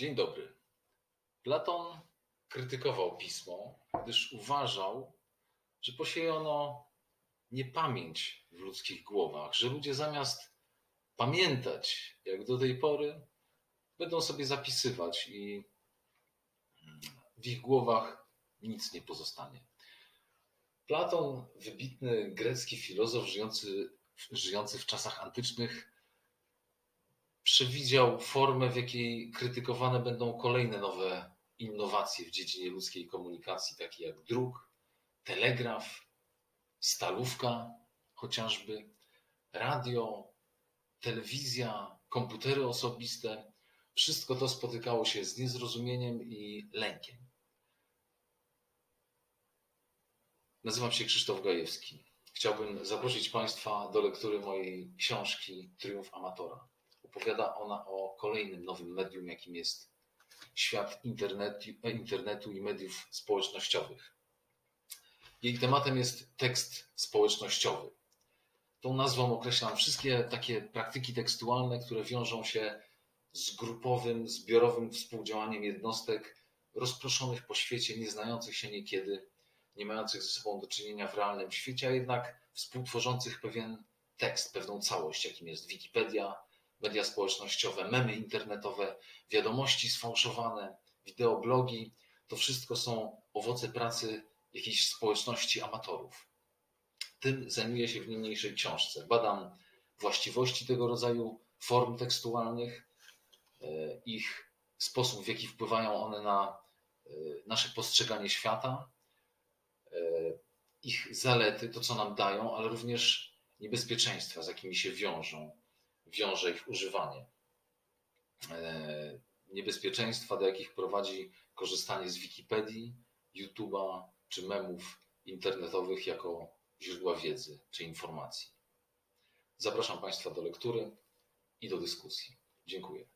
Dzień dobry. Platon krytykował pismo, gdyż uważał, że posieje ono niepamięć w ludzkich głowach, że ludzie zamiast pamiętać jak do tej pory, będą sobie zapisywać i w ich głowach nic nie pozostanie. Platon, wybitny grecki filozof żyjący, żyjący w czasach antycznych, przewidział formę, w jakiej krytykowane będą kolejne nowe innowacje w dziedzinie ludzkiej komunikacji, takie jak druk, telegraf, stalówka chociażby, radio, telewizja, komputery osobiste. Wszystko to spotykało się z niezrozumieniem i lękiem. Nazywam się Krzysztof Gajewski. Chciałbym zaprosić Państwa do lektury mojej książki Triumf Amatora. Opowiada ona o kolejnym nowym medium, jakim jest świat internetu, internetu i mediów społecznościowych. Jej tematem jest tekst społecznościowy. Tą nazwą określam wszystkie takie praktyki tekstualne, które wiążą się z grupowym, zbiorowym współdziałaniem jednostek rozproszonych po świecie, nie znających się niekiedy, nie mających ze sobą do czynienia w realnym świecie, a jednak współtworzących pewien tekst, pewną całość, jakim jest Wikipedia, media społecznościowe, memy internetowe, wiadomości sfałszowane, wideoblogi. To wszystko są owoce pracy jakiejś społeczności amatorów. Tym zajmuję się w niniejszej książce. Badam właściwości tego rodzaju form tekstualnych, e, ich sposób, w jaki wpływają one na e, nasze postrzeganie świata, e, ich zalety, to co nam dają, ale również niebezpieczeństwa, z jakimi się wiążą, wiąże ich używanie. Niebezpieczeństwa, do jakich prowadzi korzystanie z Wikipedii, YouTube'a czy memów internetowych jako źródła wiedzy czy informacji. Zapraszam Państwa do lektury i do dyskusji. Dziękuję.